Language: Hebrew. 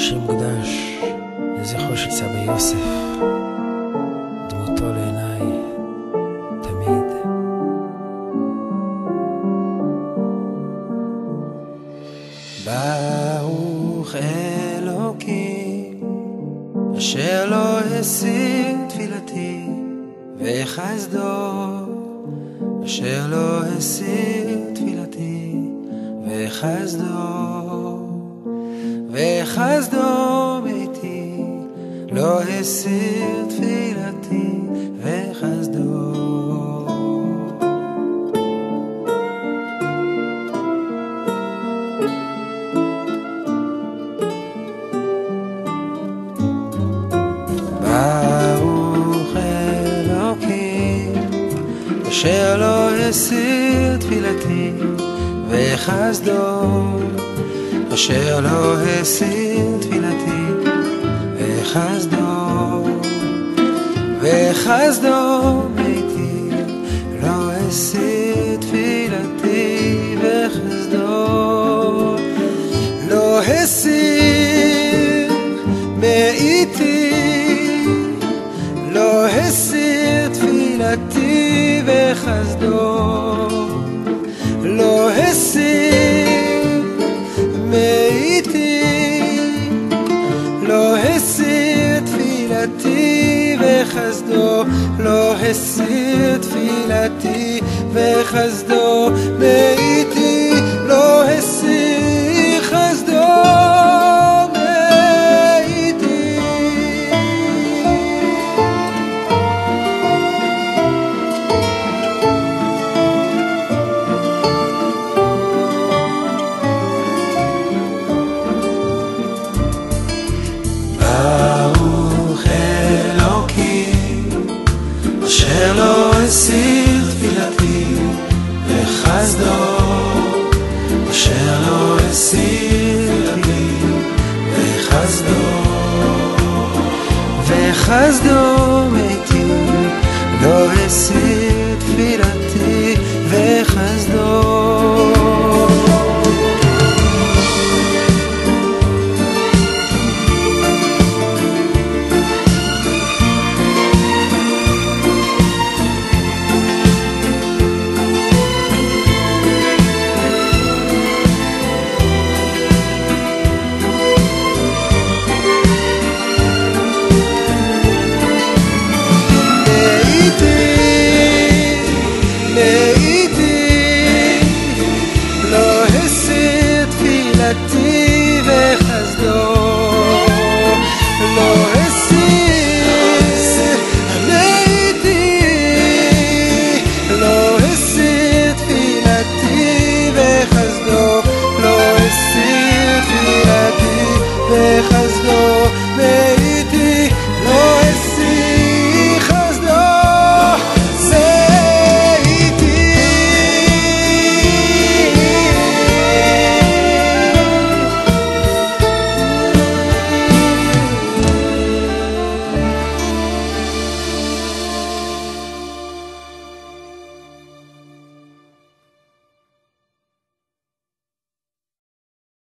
שיר מוקדש לזכרו של סבא יוסף, דמותו לעיניי תמיד. ברוך אלוקים, אשר לא הסיר תפילתי, וחסדו, אשר לא הסיר תפילתי, וחסדו. וחסדו ביתי, לא הסיר תפילתי וחסדו. ברוך אלוקים, אשר לא הסיר תפילתי וחסדו. אשר לא הסיר תפילתי, וחסדו, וחסדו ביתי, לא הסיר תפילתי, וחסדו, לא הסיר מאיתי, לא הסיר תפילתי, וחסדו, תפילתי וחסדו, לא הסיר תפילתי וחסדו מאיתי, אשר לא הסיר תפילתי וחסדו, וחסדו מתי, לא הסיר